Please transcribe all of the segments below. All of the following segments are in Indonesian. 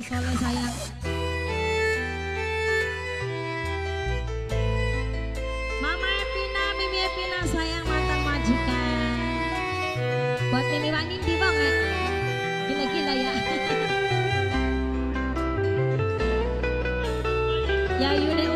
Solo sayang. Mama Epina, Mimi Epina sayang mantan majikan. Buat Mimi di bawah. Eh. Gila-gila ya. ya Yuni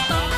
Oh.